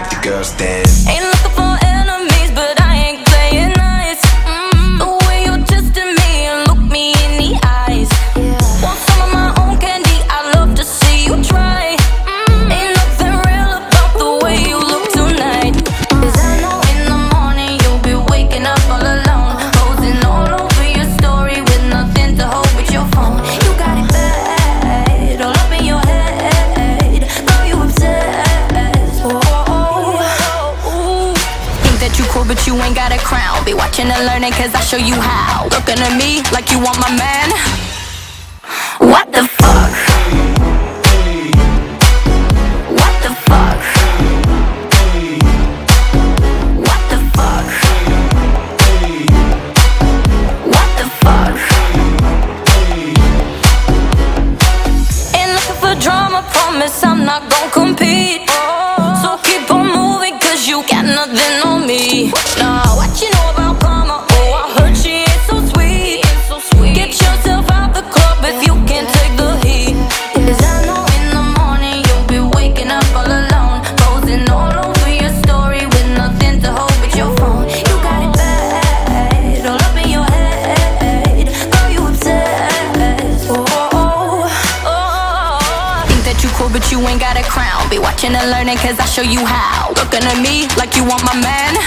make the girls dance. Ain't looking for but you ain't got a crown. Be watching and learning, cause I show you how. Looking at me like you want my man. What the fuck? promise I'm not gonna compete but you ain't got a crown. Be watching and learning, cause I show you how. Looking at me like you want my man.